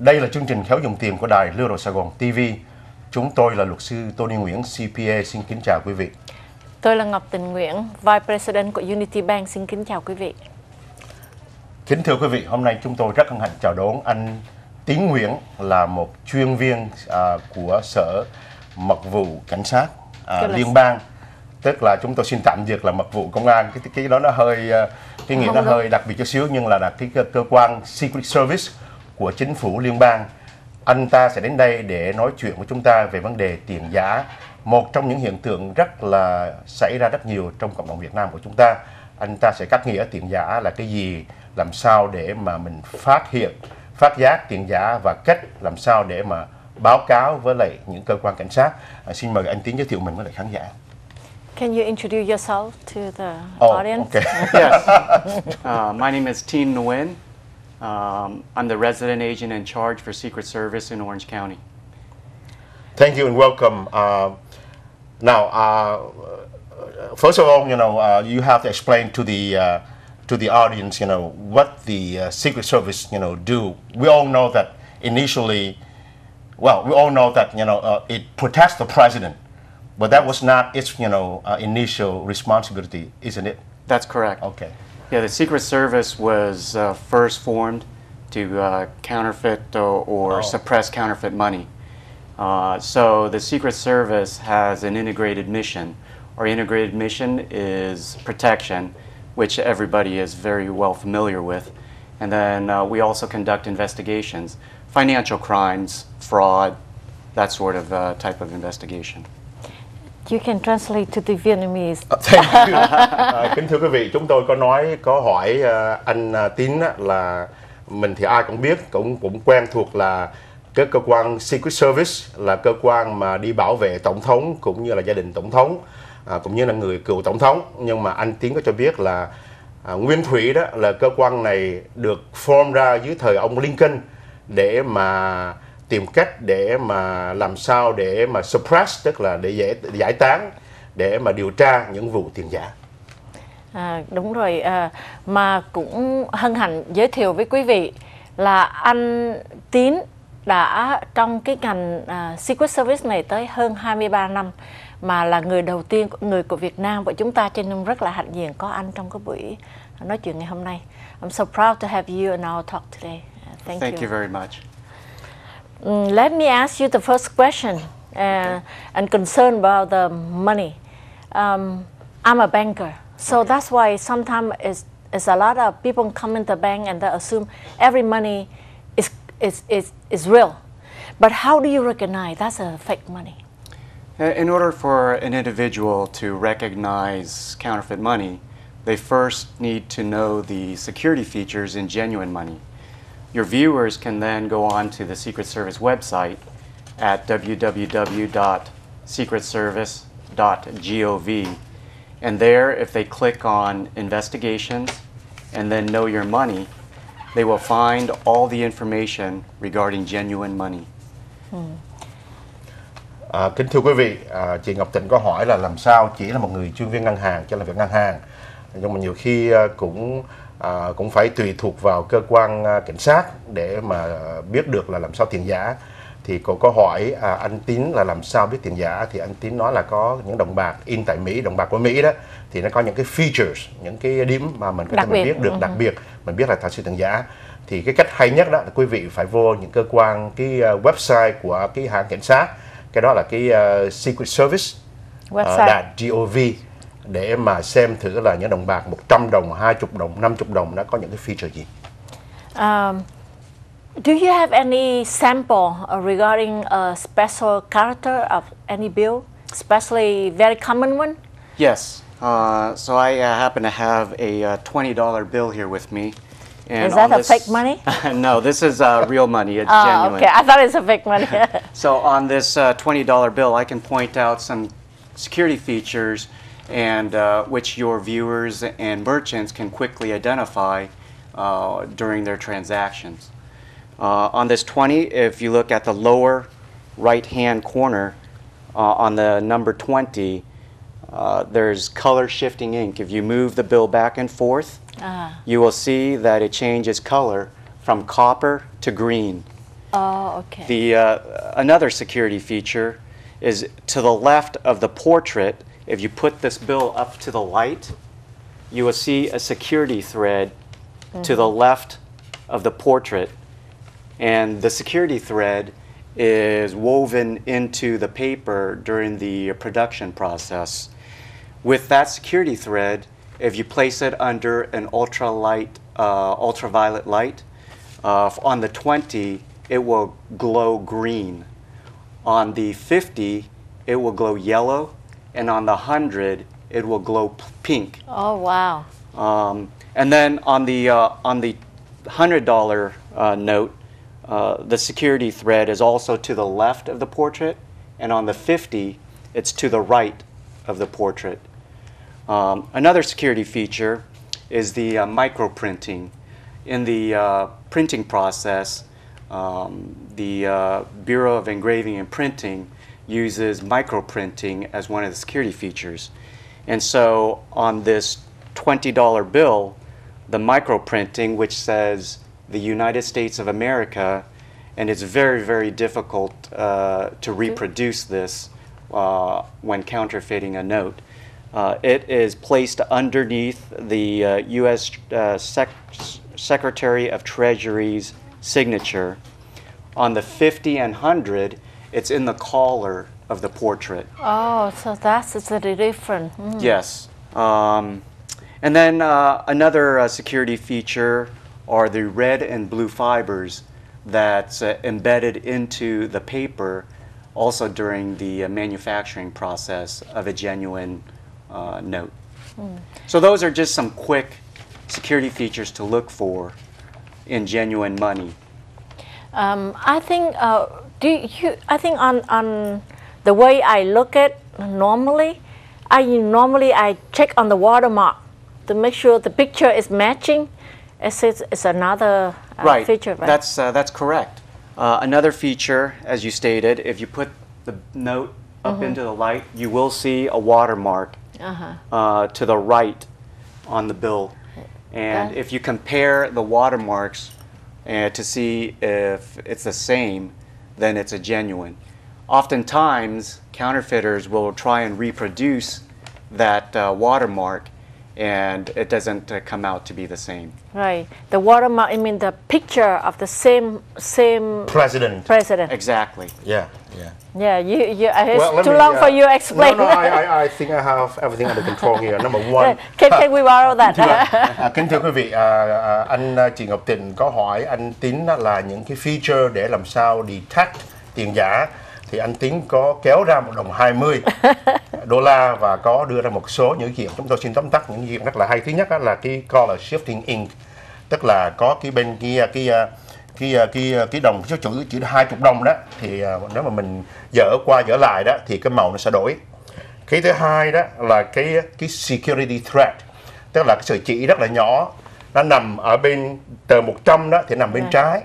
Đây là chương trình Khéo dùng tiền của đài Lưu Đồ Sài Gòn TV. Chúng tôi là luật sư Tony Nguyễn CPA xin kính chào quý vị. Tôi là Ngọc Tình Nguyễn, Vice President của Unity Bank. Xin kính chào quý vị. Kính thưa quý vị, hôm nay chúng tôi rất hân hạnh chào đón anh Tiến Nguyễn là một chuyên viên à, của Sở Mật vụ Cảnh sát à, là- Liên bang. Tức là chúng tôi xin tạm dịch là mật vụ công an. Cái cái đó nó hơi à, cái nghĩa nó hơi đặc biệt chút xíu nhưng là là cái cơ quan Secret Service của chính phủ liên bang. Anh ta sẽ đến đây để nói chuyện với chúng ta về vấn đề tiền giả. Một trong những hiện tượng rất là xảy ra rất nhiều trong cộng đồng Việt Nam của chúng ta. Anh ta sẽ cắt nghĩa tiền giả là cái gì, làm sao để mà mình phát hiện, phát giác tiền giả và cách làm sao để mà báo cáo với lại những cơ quan cảnh sát. À, xin mời anh Tiến giới thiệu mình với lại khán giả. Can you introduce yourself to the Oh, audience? okay. yes. Uh, my name is Teen Nguyen. Um, I'm the resident agent in charge for Secret Service in Orange County. Thank you and welcome. Uh, now, uh, first of all, you know, uh, you have to explain to the uh, to the audience, you know, what the uh, Secret Service, you know, do. We all know that initially, well, we all know that you know uh, it protects the president, but that was not its, you know, uh, initial responsibility, isn't it? That's correct. Okay. Yeah, the Secret Service was uh, first formed to uh, counterfeit or, or Oh. suppress counterfeit money. Uh, so the Secret Service has an integrated mission. Our integrated mission is protection, which everybody is very well familiar with. And then uh, we also conduct investigations, financial crimes, fraud, that sort of uh, type of investigation. You can translate to the Vietnamese. Ờ, thank you. À, kính thưa quý vị, chúng tôi có nói có hỏi uh, anh uh, Tín uh, là mình thì ai cũng biết, cũng cũng quen thuộc là cái cơ quan Secret Service là cơ quan mà đi bảo vệ tổng thống cũng như là gia đình tổng thống à, cũng như là người cựu tổng thống. Nhưng mà anh tiến có cho biết là à, Nguyên Thủy đó là cơ quan này được form ra dưới thời ông Lincoln để mà tìm cách để mà làm sao để mà suppress tức là để giải, giải tán để mà điều tra những vụ tiền giả. À, đúng rồi, à, mà cũng hân hạnh giới thiệu với quý vị là anh Tín đã trong cái ngành à, Secret Service này tới hơn 23 năm mà là người đầu tiên người của Việt Nam và chúng ta cho nên rất là hạnh diện có anh trong cái buổi nói chuyện ngày hôm nay. I'm so proud to have you in our talk today. Thank, Thank you very much. Mm, let me ask you the first question uh, and concern about the money. Um, I'm a banker, so that's why sometimes it's, it's a lot of people come into the bank and they assume every money is, is, is, is real. But how do you recognize that's a fake money? Uh, In order for an individual to recognize counterfeit money, they first need to know the security features in genuine money. Your viewers can then go on to the Secret Service website at www.secretservice.gov. And there, if they click on Investigations and then Know Your Money, they will find all the information regarding genuine money. À, kính thưa quý vị, à, chị Ngọc Tịnh có hỏi là làm sao chỉ là một người chuyên viên ngân hàng cho làm việc ngân hàng, nhưng mà nhiều khi à, cũng à, cũng phải tùy thuộc vào cơ quan à, cảnh sát để mà biết được là làm sao tiền giả. Thì cô có hỏi à, anh Tín là làm sao biết tiền giả thì anh Tín nói là có những đồng bạc in tại Mỹ, đồng bạc của Mỹ đó thì nó có những cái features, những cái điểm mà mình có Đặc thể mình biết được đặc biệt, mình biết là thật sự tiền giả. Thì cái cách hay nhất đó là quý vị phải vô những cơ quan cái à, website của cái hãng cảnh sát cái đó là cái uh, Secret Service uh, Website. đạt gov để mà xem thử là những đồng bạc 100 đồng, 20 đồng, 50 đồng nó có những cái feature gì. Um, do you have any sample uh, regarding a special character of any bill, especially very common one? Yes. Uh, so I uh, happen to have a uh, $20 bill here with me. And Is that on a fake money? no, this is uh, real money. It's Ah, genuine. okay. I thought it's a fake money. So on this uh, $20 bill, I can point out some security features and uh, which your viewers and merchants can quickly identify uh, during their transactions. Uh, on this 20, if you look at the lower right-hand corner uh, on the number 20, uh, there's color shifting ink. If you move the bill back and forth, Ah. you will see that it changes color from copper to green. Oh, okay. The uh, another security feature is to the left of the portrait. If you put this bill up to the light, you will see a security thread to the left of the portrait, and the security thread is woven into the paper during the production process. With that security thread, if you place it under an ultralight, uh, ultraviolet light, uh, on the 20, it will glow green. On the 50, it will glow yellow, and on the 100, it will glow pink. Oh, wow. Um, and then on the uh, on the hundred dollar uh, note, uh, the security thread is also to the left of the portrait, and on the fifty, it's to the right of the portrait. Um, another security feature is the uh, microprinting. In the uh, printing process, um, the uh, Bureau of Engraving and Printing uses microprinting as one of the security features. And so on this $20 bill, the microprinting, which says the United States of America, and it's very, very difficult uh, to reproduce this uh, when counterfeiting a note. Uh, it is placed underneath the uh, U.S. Uh, Sec- Secretary of Treasury's signature. On the 50 and 100, it's in the collar of the portrait. Oh, so that's it's very different. Mm. Yes. Um, and then uh, another uh, security feature are the red and blue fibers that's uh, embedded into the paper also during the uh, manufacturing process of a genuine uh, note. So those are just some quick security features to look for in genuine money. Um, I think uh, do you, I think on on the way I look at normally, I normally I check on the watermark to make sure the picture is matching. It's, it's, it's another uh, right. feature, right? That's uh, that's correct. Uh, another feature, as you stated, if you put the note up Mm-hmm. into the light, you will see a watermark uh-huh. uh, to the right on the bill. And if you compare the watermarks uh, to see if it's the same, then it's a genuine. Oftentimes, counterfeiters will try and reproduce that uh, watermark, and it doesn't uh, come out to be the same. Right. The watermark. I mean the picture of the same same President. president. Exactly. Yeah, yeah. Yeah. You you. uh, It's let too me, long uh, for you to explain. No, no, I, I, I think I have everything under control here. Number one. can can we borrow that? À, kính thưa quý vị, à, à, anh chị Ngọc Tình có hỏi anh Tín là những cái feature để làm sao detect tiền giả thì anh Tín có kéo ra một đồng 20 đô la và có đưa ra một số những chuyện chúng tôi xin tóm tắt. Những chuyện rất là hay. Thứ nhất là cái color shifting ink. Tức là có cái bên kia cái à, cái à, cái à, cái đồng số chữ chữ 20 đồng đó. Thì nếu mà mình dở qua dở lại đó thì cái màu nó sẽ đổi. Cái thứ hai đó là cái cái security threat. Tức là cái sợi chỉ rất là nhỏ. Nó nằm ở bên tờ 100 đó thì nằm bên Right. trái.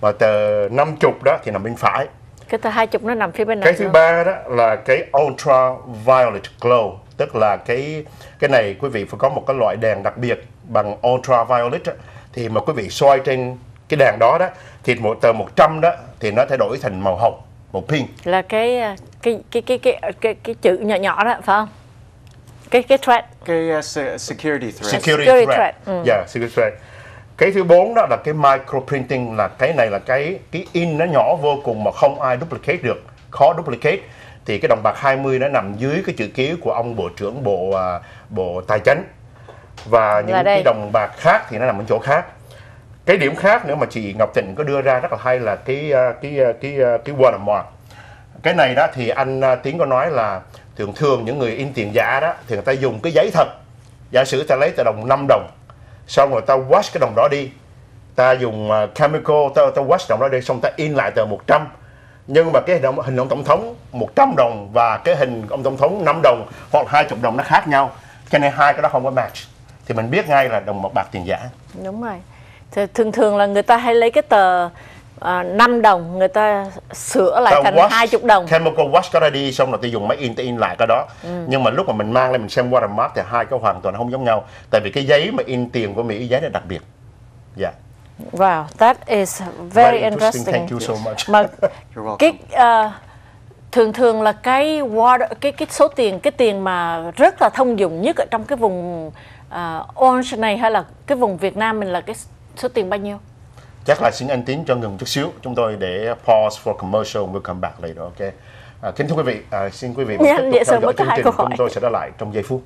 Và tờ 50 đó thì nằm bên phải cái thứ hai chục nó nằm phía bên này. cái thứ luôn. ba đó là cái ultraviolet glow tức là cái cái này quý vị phải có một cái loại đèn đặc biệt bằng ultraviolet á, thì mà quý vị soi trên cái đèn đó đó thì một tờ 100 đó thì nó sẽ đổi thành màu hồng màu pink là cái à, cái cái cái cái cái, cái chữ nhỏ nhỏ đó phải không? Cái cái thread. Okay, uh, se- security threat. security, Security threat. threat, ừ. Yeah, security threat. Cái thứ bốn đó là cái microprinting là cái này là cái cái in nó nhỏ vô cùng mà không ai duplicate được, khó duplicate. Thì cái đồng bạc 20 nó nằm dưới cái chữ ký của ông bộ trưởng bộ à, bộ tài chính và những cái đồng bạc khác thì nó nằm ở chỗ khác. Cái điểm khác nữa mà chị Ngọc Tịnh có đưa ra rất là hay là cái à, cái à, cái à, cái watermark cái này đó thì anh Tiến có nói là thường thường những người in tiền giả đó thì người ta dùng cái giấy thật giả sử ta lấy tờ đồng 5 đồng xong rồi ta wash cái đồng đó đi. Ta dùng à, chemical ta, ta wash đồng đó đi xong ta in lại tờ 100 nhưng mà cái hình, hình ông tổng thống 100 đồng và cái hình ông tổng thống 5 đồng hoặc 20 đồng nó khác nhau. Cho nên hai cái đó không có match. Thì mình biết ngay là đồng một bạc tiền giả. Đúng rồi. Thì thường thường là người ta hay lấy cái tờ à, 5 đồng người ta sửa lại ta thành wash 20 đồng. chemical wash cái đó đi xong rồi ta dùng máy in ta in lại cái đó Ừ. nhưng mà lúc mà mình mang lên mình xem watermark thì hai cái hoàn toàn không giống nhau tại vì cái giấy mà in tiền của Mỹ giấy này đặc biệt dạ Wow, that is very, Very interesting. interesting. Thank you so much. Mà You're welcome. cái ờ, thường thường là cái water, cái cái số tiền cái tiền mà rất là thông dụng nhất ở trong cái vùng ờ, Orange này hay là cái vùng Việt Nam mình là cái số tiền bao nhiêu? Chắc là xin anh Tín cho ngừng chút xíu. Chúng tôi để pause for commercial. We'll come back later. Ok. À, kính thưa quý vị, à, xin quý vị tiếp tục theo dõi chương trình. Chúng tôi sẽ trở lại trong giây phút.